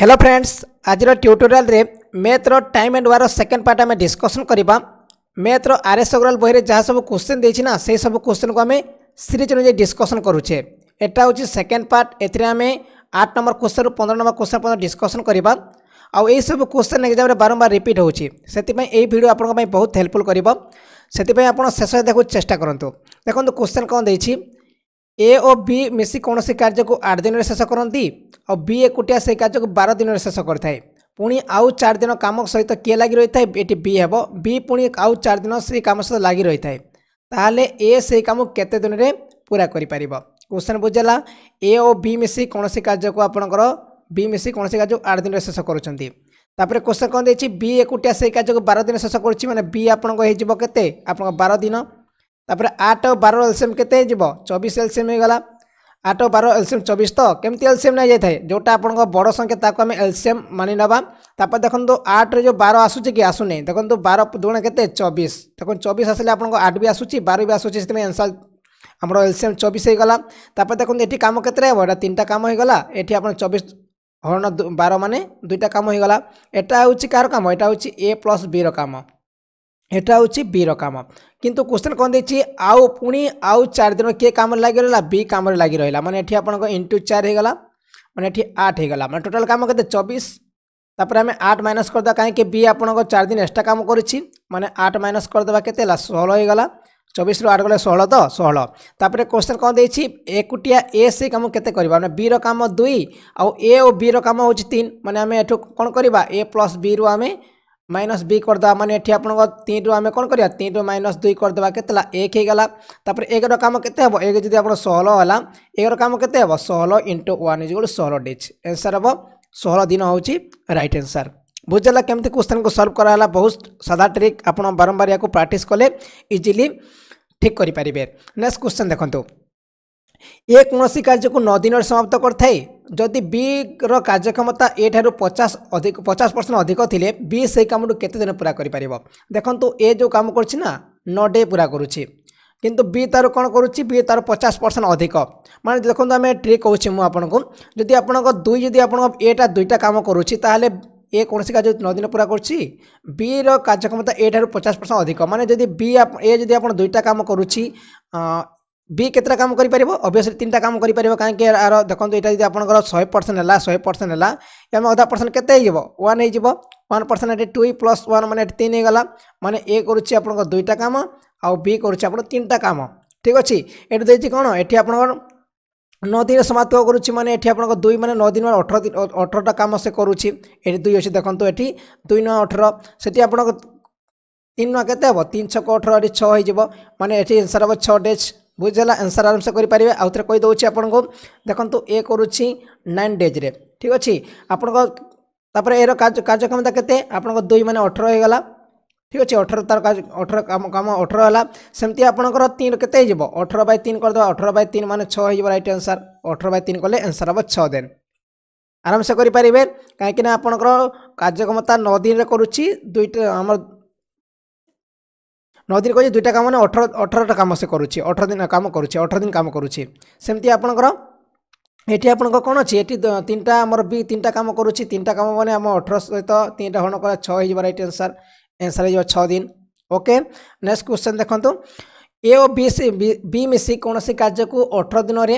hello friends আজর টিউটোরিয়ালে ম্যাথর time and work second part আমি ডিসকসন করা ম্যাথর আর এস অগ্রওয়াল বইরে যা সব কোশ্চেন দিয়েছি না সেই সব কোশ্চেনকে আমি সিরিজ অনুযায়ী ডিসকসন করুছে এটা হচ্ছে সেকেন্ড পার্ট এতে আমি আট নম্বর কোশ্চেন পনেরো নম্বর কোশ্চেন পর্যন্ত ডিসকসন করা আউ এই সব কোশ্চেন এক্সামে বারম্বার রিপিট হচ্ছে সেপাই এই ভিডিও আপনার বহু হেল্পফুল করব সেপাই আপনার শেষ দেখুন চেষ্টা করতু দেখুন কোশ্চেন কম দিয়েছি ଏ ଓ ବି ମିଶି କୌଣସି କାର୍ଯ୍ୟକୁ ଆଠ ଦିନରେ ଶେଷ କରନ୍ତି ଆଉ ବି ଏକୁଟିଆ ସେହି କାର୍ଯ୍ୟକୁ ବାର ଦିନରେ ଶେଷ କରିଥାଏ ପୁଣି ଆଉ ଚାରି ଦିନ କାମ ସହିତ କିଏ ଲାଗି ରହିଥାଏ ଏଠି ବି ହେବ ବି ପୁଣି ଆଉ ଚାରି ଦିନ ସେହି କାମ ସହିତ ଲାଗି ରହିଥାଏ ତାହେଲେ ଏ ସେହି କାମ କେତେ ଦିନରେ ପୁରା କରିପାରିବ କ୍ୱେଶ୍ଚନ୍ ବୁଝିଲା ଏ ଓ ବି ମିଶି କୌଣସି କାର୍ଯ୍ୟକୁ ଆପଣଙ୍କର ବି ମିଶି କୌଣସି କାର୍ଯ୍ୟକୁ ଆଠ ଦିନରେ ଶେଷ କରୁଛନ୍ତି ତାପରେ କ୍ୱେଶ୍ଚନ୍ କ'ଣ ଦେଇଛି ବି ଏକୁଟିଆ ସେହି କାର୍ଯ୍ୟକୁ ବାର ଦିନ ଶେଷ କରୁଛି ମାନେ ବି ଆପଣଙ୍କ ହେଇଯିବ କେତେ ଆପଣଙ୍କ ବାର ଦିନ ତାପରେ ଆଠ ଆଉ ବାର ଏଲସିଏମ୍ କେତେ ହେଇଯିବ ଚବିଶ ଏଲସିଏମ୍ ହେଇଗଲା ଆଠ ଆଉ ବାର ଏଲସିଏମ୍ ଚବିଶ ତ କେମିତି ଏଲସିଏମ୍ ନେଇଯାଇଥାଏ ଯେଉଁଟା ଆପଣଙ୍କ ବଡ଼ ସଂଖ୍ୟା ତାକୁ ଆମେ ଏଲସିଏମ୍ ମାନି ନେବା ତାପରେ ଦେଖନ୍ତୁ ଆଠରେ ଯେଉଁ ବାର ଆସୁଛି କି ଆସୁନି ଦେଖନ୍ତୁ ବାର ଦୁଣ କେତେ ଚବିଶ ଦେଖନ୍ତୁ ଚବିଶ ଆସିଲେ ଆପଣଙ୍କ ଆଠ ବି ଆସୁଛି ବାର ବି ଆସୁଛି ସେଥିପାଇଁ ଆନ୍ସର୍ ଆମର ଏଲସିଏମ୍ ଚବିଶ ହେଇଗଲା ତାପରେ ଦେଖନ୍ତୁ ଏଠି କାମ କେତେଟା ହେବ ଏଇଟା ତିନିଟା କାମ ହେଇଗଲା ଏଠି ଆପଣ ଚବିଶ হরণ বার মানে দুইটা কাম হয়ে গলা এটা হচ্ছে কার কাম এটা হচ্ছে এ প্লস বি র কাম ଏଇଟା ହେଉଛି ବିର କାମ କିନ୍ତୁ କ୍ୱେଶ୍ଚନ୍ କ'ଣ ଦେଇଛି ଆଉ ପୁଣି ଆଉ ଚାରି ଦିନ କିଏ କାମରେ ଲାଗି ରହିଲା ବି କାମରେ ଲାଗି ରହିଲା ମାନେ ଏଠି ଆପଣଙ୍କ ଇଣ୍ଟୁ ଚାରି ହେଇଗଲା ମାନେ ଏଠି ଆଠ ହେଇଗଲା ମାନେ ଟୋଟାଲ୍ କାମ କେତେ ଚବିଶ ତାପରେ ଆମେ ଆଠ ମାଇନସ୍ କରିଦେବା କାହିଁକି ବି ଆପଣଙ୍କ ଚାରି ଦିନ ଏକ୍ସଟ୍ରା କାମ କରିଛି ମାନେ ଆଠ ମାଇନସ୍ କରିଦେବା କେତେ ହେଲା ଷୋହଳ ହେଇଗଲା ଚବିଶରୁ ଆଠ ଗଲେ ଷୋହଳ ତ ଷୋହଳ ତାପରେ କ୍ୱେଶ୍ଚନ୍ କ'ଣ ଦେଇଛି ଏକୁଟିଆ ଏ ସେ କାମ କେତେ କରିବା ମାନେ ବିର କାମ ଦୁଇ ଆଉ ଏ ଓ ବିର କାମ ହେଉଛି ତିନି ମାନେ ଆମେ ଏଠୁ କ'ଣ କରିବା ଏ ପ୍ଲସ୍ ବିରୁ ଆମେ माइनस बी करदे मैंने ये आप तीन आम कौन करा तीन रु माइनस दुई करदे के एक होगा तापर एक राम के एक जब आप षोल है एगार कम के षोल इंटू वन इज गोल षोल डेज एनसर हम षोल दिन हूँ रईट एनसर बुझेगा केमती क्वेश्चन को सल्व कराला बहुत सादा ट्रिक आप बारंबार या प्राक्ट कले इजिली ठीक करें नेक्स्ट क्वेश्चन देखते ଏ କୌଣସି କାର୍ଯ୍ୟକୁ ନଅ ଦିନରେ ସମାପ୍ତ କରିଥାଏ ଯଦି ବିର କାର୍ଯ୍ୟକ୍ଷମତା ଏଠାରୁ ପଚାଶ ଅଧିକ ପଚାଶ ପରସେଣ୍ଟ ଅଧିକ ଥିଲେ ବି ସେଇ କାମକୁ କେତେ ଦିନ ପୁରା କରିପାରିବ ଦେଖନ୍ତୁ ଏ ଯେଉଁ କାମ କରୁଛି ନା ନଅ ଡେ ପୁରା କରୁଛି କିନ୍ତୁ ବି ତା'ର କ'ଣ କରୁଛି ବି ତା'ର ପଚାଶ ପରସେଣ୍ଟ ଅଧିକ ମାନେ ଦେଖନ୍ତୁ ଆମେ ଟ୍ରିକ୍ କହୁଛି ମୁଁ ଆପଣଙ୍କୁ ଯଦି ଆପଣଙ୍କ ଦୁଇ ଯଦି ଆପଣଙ୍କ ଏଟା ଦୁଇଟା କାମ କରୁଛି ତାହେଲେ ଏ କୌଣସି କାର୍ଯ୍ୟ নয় দিন পুরা କରୁଛି বি র কার্যক্ষমতা এ ঠার পচাশ পরসেন্ট অধিক মানে যদি বি এ যদি আপনার দুইটা কাম বি কেতটা কাম করে অবভিয়াসলি তিনটা কাম করে কাইকি আর দেখুন এটা যদি আপনার শহে পরসেন্ট হল শহে পরসেন্ট হল আমি অধা পরসেন্ট কেতে হয়ে যাব ওয়ান হয়ে যাব ওয়ান পরসেন্ট এটি টু প্লস ওয়ান মানে এটি তিন হয়ে গলা মানে এ করছে আপনার দুইটা কাম আউ বি আপনার তিনটা কাম ঠিক আছে এটি দিয়েছি কোণ এটি আপনার নদীর সমাপ্ত করুছি মানে এটি আপনার দুই মানে নদীর মানে অঠর অঠরটা কাম সে করুছি এটি দুই অছে দেখুন এটি দুই নয় অঠর সেটি আপনার তিন নয় কেতে হব তিন ছক অঠর এটি ছ হয়ে যাব মানে এটি এনসার হব ছ ডেজ বুঝিলা ଆନ୍ସର୍ ଆରାମସେ କରିପାରିବେ ଆଉ ଥରେ କହିଦେଉଛି ଆପଣଙ୍କୁ ଦେଖନ୍ତୁ ଏ କରୁଛି ନାଇନ୍ ଡେଜ୍ରେ ଠିକ୍ ଅଛି ଆପଣଙ୍କ ତାପରେ ଏର କାର୍ଯ୍ୟକ୍ଷମତା କେତେ ଆପଣଙ୍କ ଦୁଇ ମାନେ ଅଠର ହୋଇଗଲା ଠିକ୍ ଅଛି ଅଠର ତା'ର ଅଠର କାମ ଅଠର ହେଲା ସେମିତି ଆପଣଙ୍କର ତିନି କେତେ ହେଇଯିବ ଅଠର ବାଇ ତିନି କରିଦେବା ଅଠର ବାଇ ତିନି ମାନେ ଛଅ ହେଇଯିବ ରାଇଟ୍ ଆନ୍ସର୍ ଅଠର ବାଇ ତିନି କଲେ ଆନ୍ସର୍ ହେବ ଛଅ ଦେନ୍ ଆରାମସେ କରିପାରିବେ କାହିଁକିନା ଆପଣଙ୍କର କାର୍ଯ୍ୟକ୍ଷମତା ନଅ ଦିନରେ କରୁଛି ଦୁଇଟା ଆମର ନଦୀରେ କହିଛି ଦୁଇଟା କାମ ନା ଅଠର ଅଠରଟା କାମ ସେ କରୁଛି ଅଠର ଦିନ କାମ କରୁଛି ଅଠର ଦିନ କାମ କରୁଛି ସେମିତି ଆପଣଙ୍କର ଏଠି ଆପଣଙ୍କ କ'ଣ ଅଛି ଏଠି ତିନିଟା ଆମର ବି ତିନିଟା କାମ କରୁଛି ତିନିଟା କାମ ମାନେ ଆମ ଅଠର ସହିତ ତିନିଟା ହରଣ କଲା ଛଅ ହେଇଯିବ ରାଇଟ୍ ଆନ୍ସର୍ ଆନ୍ସର୍ ହେଇଯିବ ଛଅ ଦିନ ଓକେ ନେକ୍ସଟ କ୍ୱେଶ୍ଚନ୍ ଦେଖନ୍ତୁ ଏ ଓ ବି ବି ମିଶି କୌଣସି କାର୍ଯ୍ୟକୁ ଅଠର ଦିନରେ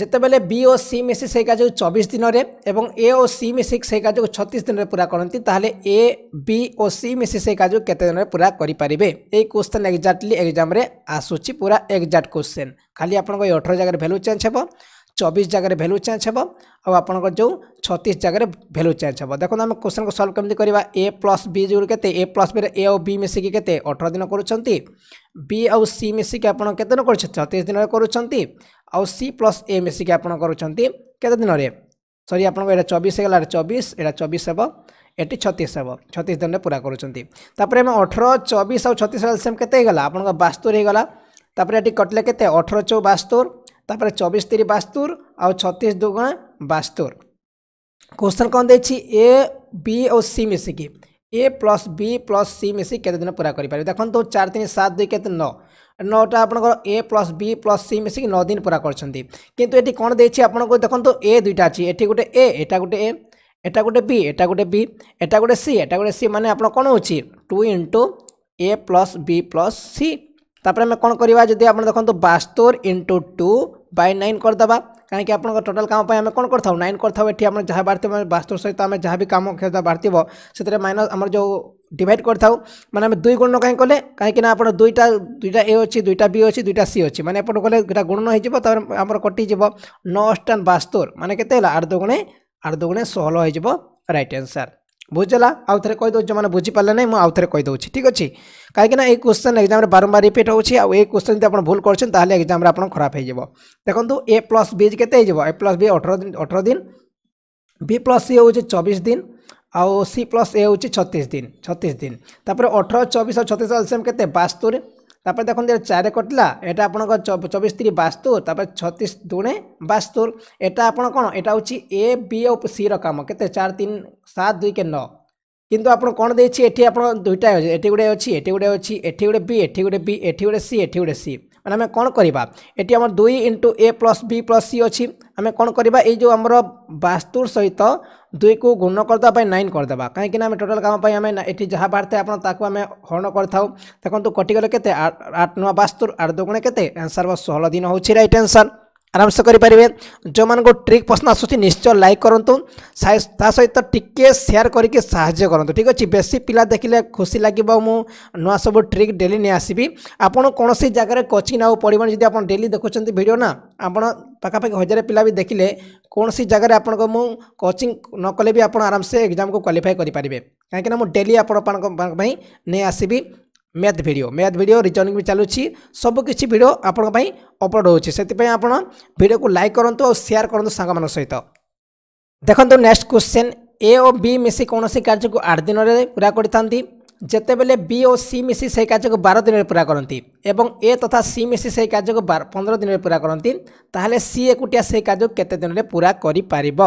ଯେତେବେଳେ ବି ଓ ସି ମିଶି ସେଇ କାର୍ଯ୍ୟକୁ ଚବିଶ ଦିନରେ ଏବଂ ଏ ଓ ସି ମିଶି ସେଇ କାର୍ଯ୍ୟକୁ ଛତିଶ ଦିନରେ ପୁରା କରନ୍ତି ତାହେଲେ ଏ ବି ଓ ସି ମିଶି ସେଇ କାର୍ଯ୍ୟକୁ କେତେ ଦିନରେ ପୁରା କରିପାରିବେ ଏଇ କୋଶ୍ଚେନ୍ ଏକ୍ଜାକ୍ଟଲି ଏକ୍ଜାମ୍ରେ ଆସୁଛି ପୁରା ଏକ୍ଜାକ୍ଟ କୋଶ୍ଚେନ୍ ଖାଲି ଆପଣଙ୍କ ଏଇ ଅଠର ଜାଗାରେ ଭ୍ୟାଲୁ ଚେଞ୍ଜ ହେବ চবিশ জায়গায় ভ্যালু চেঞ্জ হব আপনার যে ছতিশ জায়গায় ভ্যালু চেঞ্জ হব দেখুন আমি কোশ্চেন সলভ কমিটি করা এ প্লস বি যোগ কেতে এ প্লস বি এ ও বি মিশিকি কেতে অঠর দিন করছেন বি আউ সি মিশিকি আপনার কেতে দিন করছেন ছতিশ দিনের করছেন আউ সি প্লস এ মিশিকি আপনার করছেন কেতে দিনরে সরি আপনার এটা চবিশ হয়ে গেল এটা চবিশ এটা চবিশ হব এটি ছতিশ হব ছতিশ দিনে পুরা করছেন তাপরে আমি অঠর চবিশ আউ ছতিশ এলসিএম কেতে হয়ে গেল আপনার বাস্তর হয়ে গলা তাপরে এটি কটলে কেতে অঠর চৌ বাস্তর ତାପରେ ଚବିଶ ତିରି ବାସ୍ତୁର ଆଉ ଛତିଶ ଦୁଗୁଣା ବାସ୍ତୁର କୋଶ୍ଚନ୍ କ'ଣ ଦେଇଛି ଏ ବି ଓ ସି ମିଶିକି A plus B plus C ମିଶିକି କେତେ ଦିନ ପୁରା କରିପାରିବେ ଦେଖନ୍ତୁ ଚାରି ତିନି ସାତ ଦୁଇ କେତେ ନଅ ନଅଟା ଆପଣଙ୍କର A plus B plus C ମିଶିକି ନଅ ଦିନ ପୁରା କରିଛନ୍ତି କିନ୍ତୁ ଏଠି କ'ଣ ଦେଇଛି ଆପଣଙ୍କୁ ଦେଖନ୍ତୁ ଏ ଦୁଇଟା ଅଛି ଏଠି ଗୋଟେ ଏ ଏଟା ଗୋଟେ ଏ এটা গোটে বি এটা গোটে বি এটা গোটে সি এটা গোটে সি মানে আপনার কোণ হচ্ছে two into A plus B plus C তাপরে আমি କ'ଣ କରିବା ଯଦି ଆପଣ ଦେଖନ୍ତୁ ବାସ୍ତୋର ଇଣ୍ଟୁ ଟୁ ବାଇ ନାଇନ୍ କରିଦେବା କାହିଁକି ଆପଣଙ୍କ ଟୋଟାଲ୍ କାମ ପାଇଁ ଆମେ କ'ଣ କରିଥାଉ ନାଇନ୍ କରିଥାଉ ଏଠି ଆମର ଯାହା ବାହାରିଥିବ ବାସ୍ତୋର ସହିତ ଆମେ ଯାହା ବି କାମ ବାହାରିଥିବ ସେଥିରେ ମାଇନସ୍ ଆମର ଯେଉଁ ডিভাইড করিথাও মানে আমি দুই গুণ কাই কলে কিনা আপনার দুইটা দুইটা এ অছি দুইটা বি অছি দুইটা সি অছি মানে এপট কলে এটা গুণ হয়ে তার আমার কটিযোগ ন অষ্টান বাস্তোর মানে কেতে হল আট দুগুণে আট দুগুণে ষোহল হয়ে রাইট আনসার ବୁଝିଦେଲା ଆଉ ଥରେ କହିଦେଉଛି ଯେଉଁମାନେ ବୁଝିପାରିଲେ ନାହିଁ ମୁଁ ଆଉ ଥରେ କହିଦେଉଛି ଠିକ୍ ଅଛି କାହିଁକିନା ଏଇ କ୍ୱେଶ୍ଚନ୍ ଏକ୍ଜାମ୍ରେ ବାରମ୍ବାର ରିପିଟ୍ ହେଉଛି ଆଉ ଏଇ କ୍ୱେଶ୍ଚନ୍ ଯଦି ଆପଣ ଭୁଲ କରୁଛନ୍ତି ତାହେଲେ ଏକ୍ଜାମ୍ରେ ଆପଣ ଖରାପ ହେଇଯିବ ଦେଖନ୍ତୁ ଏ ପ୍ଲସ୍ ବି କେତେ ହେଇଯିବ ଏ ପ୍ଲସ୍ ବି ଅଠର ଦିନ ଅଠର ଦିନ ବି ପ୍ଲସ୍ ସି ହେଉଛି ଚବିଶ ଦିନ ଆଉ ସି ପ୍ଲସ୍ ଏ ହେଉଛି ଛତିଶ ଦିନ ଛତିଶ ଦିନ ତାପରେ ଅଠର ଚବିଶ ଆଉ ଛତିଶ ଏଲ୍ସିଏମ୍ କେତେ ବାସ୍ତୋରି তারপরে দেখুন চারে কটলা এটা আপনার চব্বিশ তিরিশ বাস্তুর তারপরে ছত্রিশ দুণে বাস্তুর এটা আপনার কোণ এটা হচ্ছে এ বি ও সি র কাম কে চার তিন সাত দুই কে ন কিন্তু আপনার কোণ দিয়েছি এটি আপনার দুইটা এটি গোটে অছি এটি গোটে অছি এটি গোটে বি এটি গোটে বি এটি গোটে সি এটি গোটে সি মানে আমি কোণ করা এটি আমার দুই into A plus B plus C অছি আমি কোণ করা এই যে আমার বাস্তুর সহিত ଦୁଇକୁ ଗୁଣ କରିଦେବା ପାଇଁ ନାଇନ୍ କରିଦେବା କାହିଁକିନା ଆମେ ଟୋଟାଲ୍ କାମ ପାଇଁ ଆମେ ଏଠି ଯାହା ବାହାରିଥାଏ ଆପଣ ତାକୁ ଆମେ ହରଣ କରିଥାଉ ଦେଖନ୍ତୁ କଟିଗଲେ କେତେ ଆଠ ନୂଆ ବାସ୍ତୁର ଆଠ ଦୁଗୁଣେ କେତେ ଆନ୍ସର୍ ବା ଷୋହଳ ଦିନ ହେଉଛି ରାଇଟ୍ ଆନ୍ସର୍ আরামসে করে যেমন ট্রিক পসন্দ আসুচি নিশ্চয় লাইক করতু তা সহিত টিকি সেয়ার করি সাহায্য করতু ঠিক আছে বেশি পিলা দেখলে খুশি লাগিব মু নয় সব ট্রিক ডেলি নিয়ে আসবি আপনার কোণী জায়গায় কোচিং নেওয়া পড়বে যদি আপনার ডেলি দেখুছেন ভিডিও না আপনার পাখাপাখি হাজার পিলা বি দেখলে কোণী জায়গায় আপনার মু কোচিং নকলে বি আপনার আরামসে এক্সাম কোয়ালিফাই করে পারে কিনা মু ডেলি আপনার নিয়ে আসবি math video math video reasoning ବି ଚାଲୁଛି ସବୁକିଛି ଭିଡ଼ିଓ ଆପଣଙ୍କ ପାଇଁ ଅପଲୋଡ଼ ହେଉଛି ସେଥିପାଇଁ ଆପଣ ଭିଡ଼ିଓକୁ ଲାଇକ୍ କରନ୍ତୁ ଆଉ ସେୟାର କରନ୍ତୁ ସାଙ୍ଗମାନଙ୍କ ସହିତ ଦେଖନ୍ତୁ ନେକ୍ସଟ କ୍ୱେଶ୍ଚନ୍ ଏ ଓ ବି ମିଶି କୌଣସି କାର୍ଯ୍ୟକୁ ଆଠ ଦିନରେ ପୁରା କରିଥାନ୍ତି ଯେତେବେଳେ ବି ଓ ସି ମିଶି ସେହି କାର୍ଯ୍ୟକୁ ବାର ଦିନରେ ପୁରା କରନ୍ତି ଏବଂ ଏ ତଥା ସି ମିଶି ସେହି କାର୍ଯ୍ୟକୁ ବାର ପନ୍ଦର ଦିନରେ ପୁରା କରନ୍ତି ତାହେଲେ ସି ଏକୁଟିଆ ସେହି କାର୍ଯ୍ୟକୁ କେତେ ଦିନରେ ପୁରା କରିପାରିବ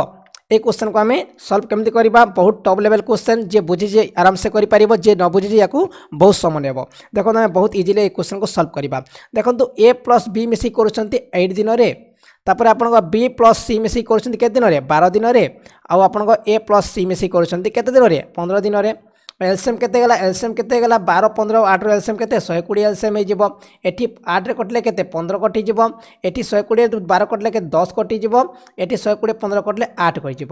এই কোশ্চেনকু আমি সলভ কেমি করা বহু টপ লেভেল কোশ্চেন যে বুঝিছে আরামসে করে পাব যে ন বুঝিছে ইয়াকু বহু সময় নেব দেখুন আমি বহু ইজিলি এই কোশ্চেনকু সলভ করা দেখুন এ প্লস বি মিশি করছেন এইট দিনরে ତାପରେ ଆପଣଙ୍କ ବି ପ୍ଲସ୍ ସି ମିଶିକି କରୁଛନ୍ତି କେତେ ଦିନରେ ବାର ଦିନରେ ଆଉ ଆପଣଙ୍କ ଏ ପ୍ଲସ୍ ସି ମିଶିକି କରୁଛନ୍ତି କେତେ ଦିନରେ ପନ୍ଦର ଦିନରେ ଏଲ୍ସିଏମ୍ କେତେ ଗଲା ଏଲ୍ସିଏମ୍ କେତେ ଗଲା ବାର ପନ୍ଦର ଆଠର ଏଲ୍ସିଏମ୍ କେତେ ଶହେ କୋଡ଼ିଏ ଏଲ୍ସିଏମ୍ ହେଇଯିବ ଏଠି ଆଠରେ କଟିଲେ କେତେ ପନ୍ଦର କଟିଯିବ ଏଠି ଶହେ କୋଡ଼ିଏ ବାର କଟିଲେ କେତେ ଦଶ କଟିଯିବ ଏଠି ଶହେ କୋଡ଼ିଏ ପନ୍ଦର କଟିଲେ ଆଠ କଟିଯିବ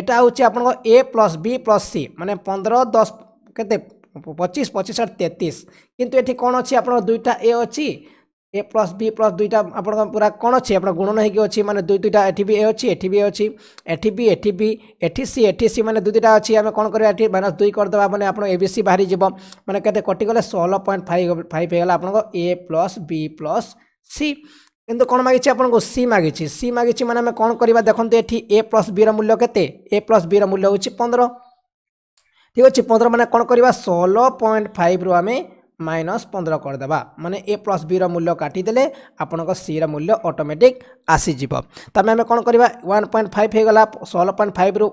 ଏଇଟା ହେଉଛି ଆପଣଙ୍କ A plus B plus C ମାନେ ପନ୍ଦର ଦଶ କେତେ ପଚିଶ ପଚିଶ ଆଠ ତେତିଶ କିନ୍ତୁ ଏଠି କ'ଣ ଅଛି ଆପଣଙ୍କ ଦୁଇଟା ଏ ଅଛି ଏ ପ୍ଲସ୍ ବି ପ୍ଲସ୍ ଦୁଇଟା ଆପଣଙ୍କ ପୁରା କ'ଣ ଅଛି ଆପଣ ଗୁଣନ ହେଇକି ଅଛି ମାନେ ଦୁଇ ଦୁଇଟା ଏଠି ବି ଏ ଅଛି ଏଠି ବି ଅଛି ଏଠି ବି ଏଠି ବି ଏଠି ସି ଏଠି ସି ମାନେ ଦୁଇ ଦୁଇଟା ଅଛି ଆମେ କ'ଣ କରିବା ଏଠି ମାଇନସ୍ ଦୁଇ କରିଦେବା ମାନେ ଆପଣ ଏ ବି ସି ବାହାରିଯିବ ମାନେ କେତେ କଟିଗଲେ ଷୋହଳ ପଏଣ୍ଟ ଫାଇଭ୍ ଫାଇଭ୍ ହେଇଗଲା ଆପଣଙ୍କ A plus B plus C କିନ୍ତୁ କ'ଣ ମାଗିଛି ଆପଣଙ୍କୁ ସି ମାଗିଛି ସି ମାଗିଛି ମାନେ ଆମେ କ'ଣ କରିବା ଦେଖନ୍ତୁ ଏଠି ଏ ପ୍ଲସ୍ ବିର ମୂଲ୍ୟ କେତେ ଏ ପ୍ଲସ୍ ବିର ମୂଲ୍ୟ ହେଉଛି ପନ୍ଦର ଠିକ୍ ଅଛି ପନ୍ଦର ମାନେ କ'ଣ କରିବା ଷୋହଳ ପଏଣ୍ଟ ଫାଇଭ୍ରୁ ଆମେ ମାଇନସ୍ ପନ୍ଦର କରିଦେବା ମାନେ ଏ ପ୍ଲସ୍ ବିର ମୂଲ୍ୟ କାଟିଦେଲେ ଆପଣଙ୍କ ସିର ମୂଲ୍ୟ ଅଟୋମେଟିକ୍ ଆସିଯିବ ତାପରେ ଆମେ କ'ଣ କରିବା ୱାନ୍ ପଏଣ୍ଟ ଫାଇଭ୍ ହୋଇଗଲା ଷୋହଳ ପଏଣ୍ଟ ଫାଇଭ୍ରୁ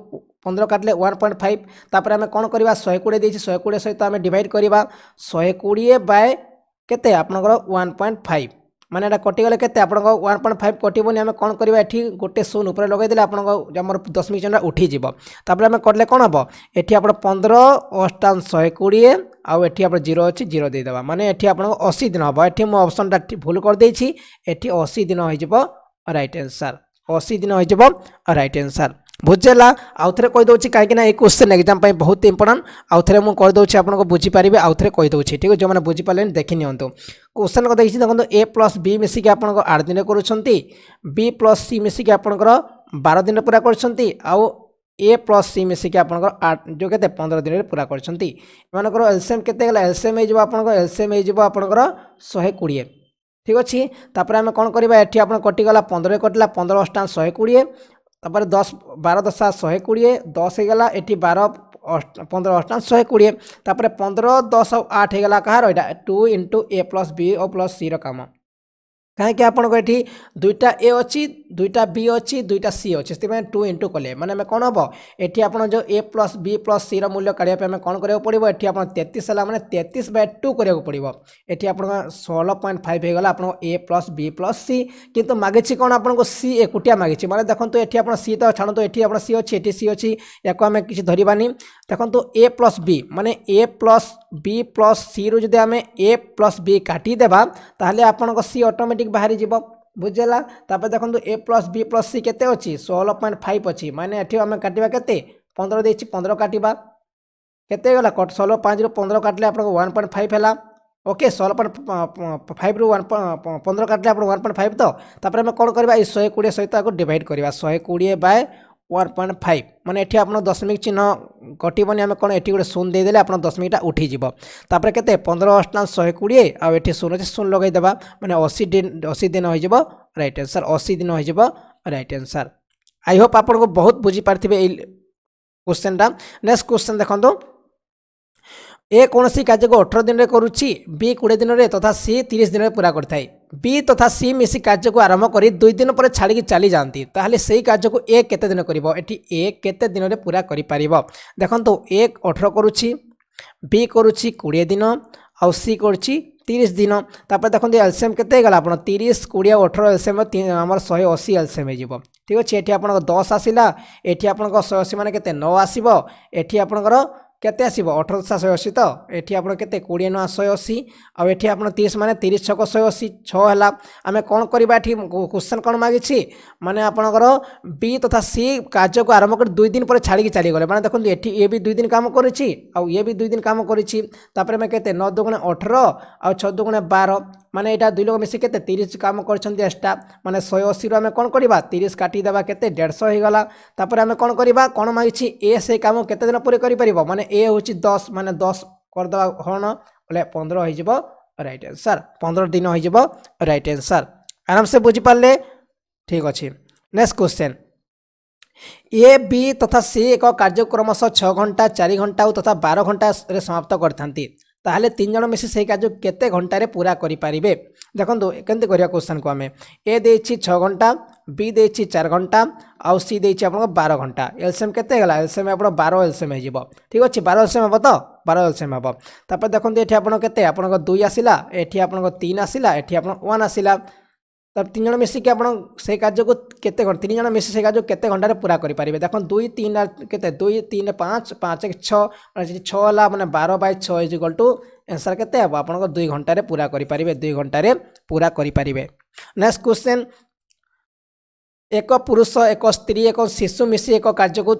ପନ୍ଦର କାଟିଲେ ୱାନ୍ ପଏଣ୍ଟ ଫାଇଭ୍ ତାପରେ ଆମେ କ'ଣ କରିବା ଶହେ କୋଡ଼ିଏ ଦେଇଛି ଶହେ କୋଡ଼ିଏ ସହିତ ଆମେ ଡିଭାଇଡ଼ କରିବା ଶହେ କୋଡ଼ିଏ ବାଏ କେତେ ଆପଣଙ୍କର ୱାନ୍ ପଏଣ୍ଟ ଫାଇଭ୍ মানে এটা কটিগলে কেতে আপনার ওয়ান পয়েন্ট ফাইভ কটবনি আমি কোণ করা এটি গোটে শূন্য উপরে লগাই দেলে আপনার আমার দশমিক চিহ্নটা উঠিযোগ তাপরে আমি কলে কোণ হব এটি আপনার পনেরো অষ্টান শহে কোড়িয়ে ଆଉ ଏଠି ଆମର ଜିରୋ ଅଛି ଜିରୋ ଦେଇଦେବା ମାନେ ଏଠି ଆପଣଙ୍କୁ ଅଶୀ ଦିନ ହେବ ଏଠି ମୁଁ ଅପସନ୍ଟା ଭୁଲ କରିଦେଇଛି ଏଠି ଅଶୀ ଦିନ ହୋଇଯିବ ରାଇଟ୍ ଆନ୍ସର୍ ଅଶୀ ଦିନ ହୋଇଯିବ ରାଇଟ୍ ଆନ୍ସର୍ ବୁଝିଲା ଆଉ ଥରେ କହିଦେଉଛି କାହିଁକିନା ଏ କ୍ୱେଶ୍ଚନ୍ ଏକ୍ଜାମ୍ ପାଇଁ ବହୁତ ଇମ୍ପୋର୍ଟାଣ୍ଟ ଆଉ ଥରେ ମୁଁ କହିଦେଉଛି ଆପଣଙ୍କୁ ବୁଝିପାରିବେ ଆଉ ଥରେ କହିଦେଉଛି ଠିକ୍ ଅଛି ଯେଉଁମାନେ ବୁଝିପାରିଲେନି ଦେଖିନିଅନ୍ତୁ କ୍ୱେଶ୍ଚନ୍ କଥା କିଛି ଦେଖନ୍ତୁ ଏ ପ୍ଲସ୍ ବି ମିଶିକି ଆପଣଙ୍କ ଆଠ ଦିନ କରୁଛନ୍ତି ବି ପ୍ଲସ୍ ସି ମିଶିକି ଆପଣଙ୍କର ବାର ଦିନ ପୁରା କରୁଛନ୍ତି ଆଉ ए प्लस सी मिसिक आप जो के पंद्रह दिन में पूरा कर एलसीएम के एलसीएम हो एलसीएम होपर शहे कोड़े ठीक अच्छे तापर आम कौन करवा कटिगला पंद्रह कटिला पंद्रह अष्टान शहे कोड़े तापर दस बार दशा शहे कोड़े दस होगा ये बार पंद्रह अष्टान शहे कोड़े पंद्रह दस आठ होगा कहार यहाँ two into A plus B और प्लस सी राम कहीं आपंकर दुईटा ए अच्छी দুইটা বি অছি দুইটা সি অছি সেপাই টু ইন্টু কলে মানে আমি কোণ হব এটি আপনার যে A plus B plus C রূল্য কাড়া আমি কোণ করা পড়ব এটি আপনার তেত্রিশ হল মানে তেত্রিশ বাই টু করা পড়ব এটি আপনার ষোল পয়েন্ট ফাইভ হয়ে গেল আপনার A plus B plus C কিন্তু মাগিছি কোণ আপনার সি একুটিয়া মাগিছি মানে দেখুন এটি আপনার সি তো ছাড়ু এটি আপনার সি অছি এটি সি অছি ইয়াকে আমি কিছু ধরবানি দেখুন এ প্লস বি মানে A plus B plus C রু যদি আমি এ প্লস বি কাটিদেবা তাহলে আপনার সি অটোমেটিক বাহারি যাব বুঝিলা তাপরে দেখুন A plus B plus C কেতে অছি ষোহল পয়েন্ট ফাইভ অছি মানে এটি আমি কাটিবা কেতে পনেরো দিয়েছি পনেরো কাটিবা কেতে গলা ষোহল পাঁচরু পনেরো কাটলে আপনার ওয়ান পয়েন্ট ফাইভ হল ওকে ষোহল পয়েন্ট ফাইভ্রু ওয়ান পনেরো কাটলে আপনার ওয়ান পয়েন্ট ফাইভ তো তাপরে আমি কোণ করা এই শহে কোড়িয়ে সহ ডিভাইড করা শহে কোড়িয়ে বাই ୱାନ୍ ପଏଣ୍ଟ ଫାଇଭ୍ ମାନେ ଏଠି ଆପଣ ଦଶମିକ ଚିହ୍ନ କଟିବନି ଆମେ କ'ଣ ଏଠି ଗୋଟେ ଶୂନ ଦେଇଦେଲେ ଆପଣ ଦଶମିକଟା ଉଠିଯିବ ତାପରେ କେତେ ପନ୍ଦର ଅଷ୍ଟାଂ ଶହେ କୋଡ଼ିଏ ଆଉ ଏଠି ଶୂନ ଅଛି ଶୂନ ଲଗାଇଦେବା ମାନେ ଅଶୀ ଅଶୀ ଦିନ ହୋଇଯିବ ରାଇଟ୍ ଆନ୍ସର୍ ଅଶୀ ଦିନ ହୋଇଯିବ ରାଇଟ୍ ଆନ୍ସର୍ ଆଇ ହୋପ୍ ଆପଣଙ୍କୁ ବହୁତ ବୁଝିପାରିଥିବେ ଏଇ କୋଶ୍ଚିନ୍ଟା ନେକ୍ସଟ କୋଶ୍ଚିନ୍ ଦେଖନ୍ତୁ ଏ କୌଣସି କାର୍ଯ୍ୟକୁ ଅଠର ଦିନରେ କରୁଛି ବି କୋଡ଼ିଏ ଦିନରେ ତଥା ସି ତିରିଶ ଦିନରେ ପୁରା କରିଥାଏ বি তথা সি মিশি কার্যকে আরম্ভ করে দুই দিন পরে ছাড়ি চালি যাতে তাহলে সেই কার্যকে এ কেতে দিন করব এটি এ কেতে দিনের পুরা করে পার দেখুন এ অঠর করুছি বি করুছি কোড়িয়ে দিন আউ সি করছি তিরিশ দিন তাপরে দেখুন এলসিয়াম কেতে গেল আপনার তিরিশ কোড়িয়ে অঠর এলসিয়াম আমার শহে অশি এলসিয়াম হয়ে যাব ঠিক আছে এটি আপনার দশ আসিলা এটি আপনার শহে অশি মানে কেতে ন আসব এটি আপনার কেতে আসব অঠর দশা শহে অশী তো এটি আপনার কেতে কোড়িয়ে নয় শহে অশী আঠি আপনার তিরিশ মানে তিরিশ ছক শহে অশী ছ হল আমি কম করা এটি কোশ্চেন কম মাগিছি মানে আপনার বি তথা সি কার্যকে আরম্ভ করে দুই দিন পরে ছাড়ি চালগলে মানে দেখুন এটি ইয়ে বি দুই দিন কাম করেছি আয়ে বি দুই দিন কাম করেছি তাপরে আমি কেতে ন দুগুণে অঠর আ ছ দুগুণে বার ମାନେ ଏଇଟା ଦୁଇ ଲୋକ ମିଶି କେତେ ତିରିଶ କାମ କରିଛନ୍ତି ଏକ୍ସଟ୍ରା ମାନେ ଶହେ ଅଶୀରୁ ଆମେ କ'ଣ କରିବା ତିରିଶ କାଟିଦେବା କେତେ ଦେଢ଼ଶହ ହୋଇଗଲା ତାପରେ ଆମେ କ'ଣ କରିବା କ'ଣ ମାଗିଛି ଏ ସେ କାମ କେତେ ଦିନ ପରେ କରିପାରିବ ମାନେ ଏ ହେଉଛି ଦଶ ମାନେ ଦଶ କରିଦେବା କ'ଣ ବୋଲେ ପନ୍ଦର ହୋଇଯିବ ରାଇଟ୍ ଆନ୍ସର୍ ପନ୍ଦର ଦିନ ହୋଇଯିବ ରାଇଟ୍ ଆନ୍ସର୍ ଆରାମସେ ବୁଝିପାରିଲେ ଠିକ୍ ଅଛି ନେକ୍ସଟ କ୍ୱେଶ୍ଚନ୍ ଏ ବି ତଥା ସି ଏକ କାର୍ଯ୍ୟକ୍ରମଶହ ଛଅ ଘଣ୍ଟା ଚାରି ଘଣ୍ଟା ଓ ତଥା ବାର ଘଣ୍ଟାରେ ସମାପ୍ତ କରିଥାନ୍ତି তাহলে তিনজন মিশি সেই কাজ কেতে ঘণ্টার পুরা করে পারে দেখুন কেমতি করা কোশ্চেন কু আমি এ দিয়েছি ছ ঘন্টা বি দিয়েছি চার ঘন্টা আউ সি দিয়েছি আপনার বার ঘন্টা এলসিএম কেতে গেল এলসিএম আপনার বার এলসিএম হয়ে যাব ঠিক আছে বার এলসিএম হব তো বার এলসিএম হব তারপরে দেখুন এটি আপনার কেতে আপনার দুই আসিলা এটি আপনার তিন আসিলা এটি আপনার ওয়ান আসিলা ତାପରେ ତିନି ଜଣ ମିଶିକି ଆପଣ ସେ କାର୍ଯ୍ୟକୁ କେତେ ଘଣ୍ଟା ତିନି ଜଣ ମିଶି ସେ କାର୍ଯ୍ୟକୁ କେତେ ଘଣ୍ଟାରେ ପୁରା କରିପାରିବେ ଦେଖନ୍ତୁ ଦୁଇ ତିନି କେତେ ଦୁଇ ତିନି ପାଞ୍ଚ ପାଞ୍ଚ ଛଅ ଯଦି ଛଅ ହେଲା ମାନେ ବାର ବାଇ ଛଅ ଇଜିକଲ୍ ଟୁ ଆନ୍ସର କେତେ ହେବ ଆପଣଙ୍କ ଦୁଇ ଘଣ୍ଟାରେ ପୁରା କରିପାରିବେ ଦୁଇ ଘଣ୍ଟାରେ ପୁରା କରିପାରିବେ ନେକ୍ସଟ କ୍ୱେଶ୍ଚିନ୍ ଏକ ପୁରୁଷ ଏକ ସ୍ତ୍ରୀ ଏକ ଶିଶୁ ମିଶି ଏକ କାର୍ଯ୍ୟକୁ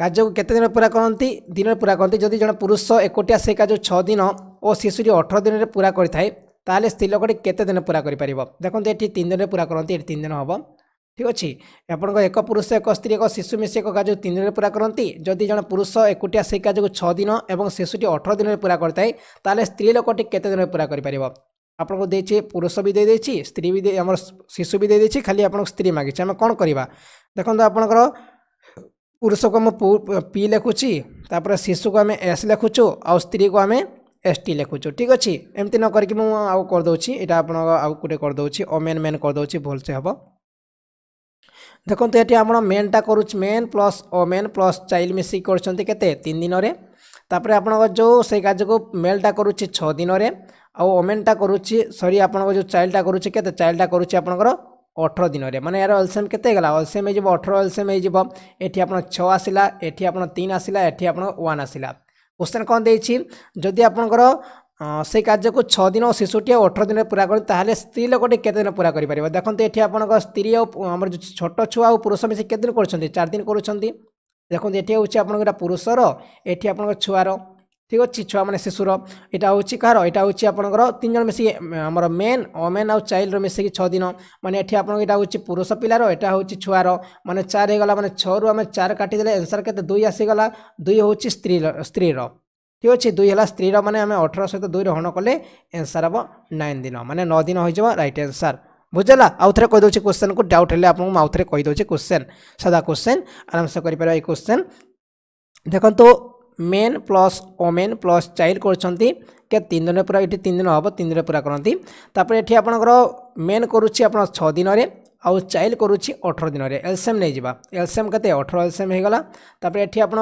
କାର୍ଯ୍ୟକୁ କେତେ ଦିନରେ ପୁରା କରନ୍ତି ଦିନରେ ପୁରା କରନ୍ତି ଯଦି ଜଣେ ପୁରୁଷ ଏକୋଟିଆ ସେ କାର୍ଯ୍ୟ ଛଅ ଦିନ ଓ ଶିଶୁଟି ଅଠର ଦିନରେ ପୁରା କରିଥାଏ ତାହେଲେ ସ୍ତ୍ରୀ ଲୋକଟି କେତେ ଦିନ ପୁରା କରିପାରିବ ଦେଖନ୍ତୁ ଏଠି ତିନି ଦିନରେ ପୁରା କରନ୍ତି ଏଠି ତିନି ଦିନ ହେବ ଠିକ୍ ଅଛି ଆପଣଙ୍କ ଏକ ପୁରୁଷ ଏକ ସ୍ତ୍ରୀ ଏକ ଶିଶୁ ମିଶି ଏକ କାର୍ଯ୍ୟକୁ ତିନି ଦିନରେ ପୁରା କରନ୍ତି ଯଦି ଜଣେ ପୁରୁଷ ଏକୁଟିଆ ସେହି କାର୍ଯ୍ୟକୁ ଛଅ ଦିନ ଏବଂ ଶିଶୁଟି ଅଠର ଦିନରେ ପୁରା କରିଥାଏ ତାହେଲେ ସ୍ତ୍ରୀ ଲୋକଟି କେତେ ଦିନରେ ପୁରା କରିପାରିବ ଆପଣଙ୍କୁ ଦେଇଛି ପୁରୁଷ ବି ଦେଇଦେଇଛି ସ୍ତ୍ରୀ ବି ଆମର ଶିଶୁ ବି ଦେଇଦେଇଛି ଖାଲି ଆପଣଙ୍କୁ ସ୍ତ୍ରୀ ମାଗିଛି ଆମେ କ'ଣ କରିବା ଦେଖନ୍ତୁ ଆପଣଙ୍କର ପୁରୁଷକୁ ଆମେ ପି ଲେଖୁଛି ତାପରେ ଶିଶୁକୁ ଆମେ ଏସ୍ ଲେଖୁଛୁ ଆଉ ସ୍ତ୍ରୀକୁ ଆମେ एस टी लिखुचु ठीक अच्छे एमती न करके मुझे करदे यहाँ आप गोटे करदे ओमेन मेन करदे भलसे हम देखते ये आम मेनटा करू men plus women plus child मिसिक करते तीन दिन में तापर आप जो से कार्य को मेलटा करूँ छः दिन में आउ ओमेनटा करूँ सरी आप जो चाइल्डटा करूँ के चाइल्डटा करूँ आपंकर ଅଠର ଦିନରେ ମାନେ ଏହାର ଅଲସେମ୍ କେତେ ହେଇଗଲା ଅଲସେମ୍ ହେଇଯିବ ଅଠର ଅଲସେମ୍ ହେଇଯିବ ଏଠି ଆପଣ ଛଅ ଆସିଲା ଏଠି ଆପଣ ତିନି ଆସିଲା ଏଠି ଆପଣ ୱାନ୍ ଆସିଲା क्वेश्चन कौन देखिए आपंकर से कार्यक्रम छः दिन और शिशुटी अठर दिन पूरा कर स्त्री लोकटे के पूरा कर देखते ये आप स्त्री आम छोट छुआ पुरुष मिस के चार दिन करुँच देखते ये हूँ आप पुरुष ये आप छुआर ঠিক ଅଛି ଛୁଆମାନେ ଶିଶୁର ଏଇଟା ହେଉଛି କାହାର ଏଇଟା ହେଉଛି ଆପଣଙ୍କର ତିନି ଜଣ ମିଶିକି ଆମର ମେନ୍ ଓମେନ୍ ଆଉ ଚାଇଲ୍ଡର ମିଶିକି ଛଅ ଦିନ ମାନେ ଏଠି ଆପଣଙ୍କ ଏଇଟା ହେଉଛି ପୁରୁଷ ପିଲାର ଏଇଟା ହେଉଛି ଛୁଆର ମାନେ ଚାରି ହେଇଗଲା ମାନେ ଛଅରୁ ଆମେ ଚାରି କାଟିଦେଲେ ଏନ୍ସର୍ କେତେ ଦୁଇ ଆସିଗଲା ଦୁଇ ହେଉଛି ସ୍ତ୍ରୀ ସ୍ତ୍ରୀର ଠିକ୍ ଅଛି ଦୁଇ ହେଲା ସ୍ତ୍ରୀର ମାନେ ଆମେ ଅଠର ସହିତ ଦୁଇରେ ହରଣ କଲେ ଏନ୍ସର୍ ହେବ ନାଇନ୍ ଦିନ ମାନେ ନଅ ଦିନ ହୋଇଯିବ ରାଇଟ୍ ଏନ୍ସର୍ ବୁଝିଲା ଆଉ ଥରେ କହିଦେଉଛି କୋଶ୍ଚେନ୍କୁ ଡାଉଟ୍ ହେଲେ ଆପଣଙ୍କୁ ମୁଁ ଆଉ ଥରେ କହିଦେଉଛି କୋଶ୍ଚେନ୍ ସାଧା କୋଶ୍ଚେନ୍ ଆରାମସେ କରିପାରିବା ଏଇ କୋଶ୍ଚେନ୍ ଦେଖନ୍ତୁ men plus women plus child କରୁଛନ୍ତି କେ ତିନି ଦିନ ପୁରା ଏଠି ତିନି ଦିନ ହେବ ତିନି ଦିନ ପୁରା କରନ୍ତି ତାପରେ ଏଠି ଆପଣଙ୍କର ମେନ୍ କରୁଛି ଆପଣ ଛଅ ଦିନରେ ଆଉ ଚାଇଲ୍ଡ କରୁଛି ଅଠର ଦିନରେ ଏଲସିଏମ୍ ନେଇଯିବା ଏଲସିଏମ୍ କେତେ ଅଠର ଏଲସିଏମ୍ ହୋଇଗଲା ତାପରେ ଏଠି ଆପଣ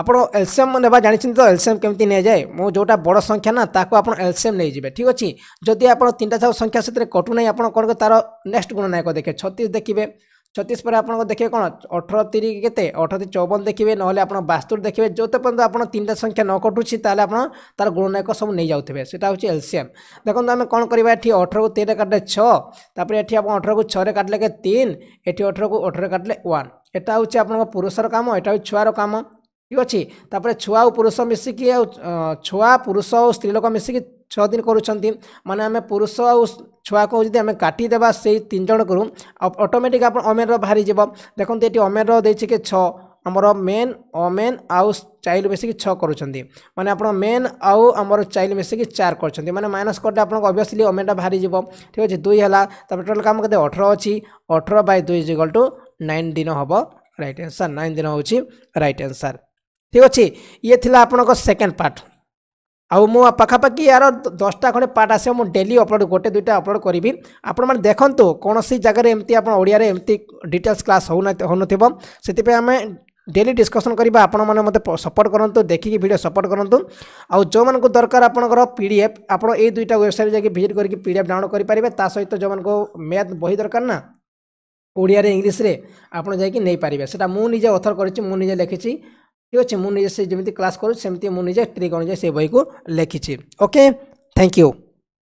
ଆପଣ ଏଲସିଏମ୍ ନେବା ଜାଣିଛନ୍ତି ତ ଏଲସିଏମ୍ କେମିତି ନିଆଯାଏ ମୁଁ ଯେଉଁଟା ବଡ଼ ସଂଖ୍ୟା ନା ତାକୁ ଆପଣ ଏଲସିଏମ୍ ନେଇଯିବେ ଠିକ୍ ଅଛି ଯଦି ଆପଣ ତିନିଟା ଯାଉ ସଂଖ୍ୟା ସେଥିରେ କଟୁନାହିଁ ଆପଣ କ'ଣ ତାର ନେକ୍ସଟ ଗୁଣନାୟକ ଦେଖେ ଛତିଶ ଦେଖିବେ ছতিশ পরে আপনার দেখবে কোণ অঠর তিরি কেতে অঠর চৌবন দেখবে নহলে আপনার বাস্তুর দেখবে যত পর্যন্ত আপনার তিনটা সংখ্যা ন কটুছি তাহলে আপনার তার গুণনায়ক সব নিয়ে যাওয়া সেটা হচ্ছে এলসিএম দেখুন আমি কোণ করা এটি অঠর তিনটে কাটলে ছ তাপরে এটি আপনার অঠর ছরে কাটলে কে তিন এটি অঠর অঠরে কাটলে ওয়ান এটা হচ্ছে আপনার পুরুষর কাম এটা হচ্ছে ছুয়ার কাম ঠিক আছে তাপরে ছুয়া ও পুরুষ মিশিকি ছুয়া পুরুষ ও স্ত্রী লোক মিশিকি ছদিন করুছেন মানে আমি পুরুষ আ ଛୁଆକୁ ଯଦି ଆମେ କାଟିଦେବା ସେଇ ତିନି ଜଣକରୁ ଅଟୋମେଟିକ୍ ଆପଣ ଅମେନର ବାହାରିଯିବ ଦେଖନ୍ତୁ ଏଠି ଅମେନର ଦେଇଛି କି ଛଅ ଆମର ମେନ୍ ଅମେନ୍ ଆଉ ଚାଇଲ୍ଡ ମିଶିକି ଛଅ କରୁଛନ୍ତି ମାନେ ଆପଣ ମେନ୍ ଆଉ ଆମର ଚାଇଲ୍ଡ ମିଶିକି ଚାର କରୁଛନ୍ତି ମାନେ ମାଇନସ୍ କଲେ ଆପଣଙ୍କ ଅବଭିୟସଲି ଅମେନ୍ଟା ବାହାରିଯିବ ଠିକ୍ ଅଛି ଦୁଇ ହେଲା ତାପରେ ଟୋଟାଲ୍ କାମ କେତେ ଅଠର ଅଛି ଅଠର ବାଇ ଦୁଇ ଇଜିଗଲ୍ ଟୁ ନାଇନ୍ ଦିନ ହେବ ରାଇଟ୍ ଆନ୍ସର୍ ନାଇନ୍ ଦିନ ହେଉଛି ରାଇଟ୍ ଆନ୍ସର୍ ଠିକ୍ ଅଛି ଇଏ ଥିଲା ଆପଣଙ୍କ ସେକେଣ୍ଡ ପାର୍ଟ আউ মো পাখাপাখি আর দশটা ଖଣ୍ଡେ পার্ট আসে ମୁଁ ডেলি অপলোড গোটে দুইটা অপলোড କରିବି আপনার ଦେଖନ୍ତୁ କୌଣସି ଜାଗାରେ ଏମିତି ଆପଣ ଓଡ଼ିଆରେ ଏମିତି ଡିଟେଲ୍ସ କ୍ଲାସ୍ ହେଉନା ହେଉନଥିବ ସେଥିପାଇଁ ଆମେ ডেলি ডিসকসন করা আপনার মতো সপোর্ট করতু দেখি ভিডিও সপোর্ট করতু আপনার দরকার আপনার পিডিএফ আপনার এই দুইটা ওয়েবসাইট যাই ভিজিট করি পিডিএফ ডাউনলোড করে পেয়ে তা সহ যে ম্যাথ বহি দরকার না ওড়িয়ার ইংলিশে আপনার যাই নিয়ে পারে সেটা মু নিজে অথর করেছি মু নিজে লিখিছি ठीक अच्छे मुझे जमी क्लास करें निजे त्रिकोण से बहुत लिखी ओके थैंक यू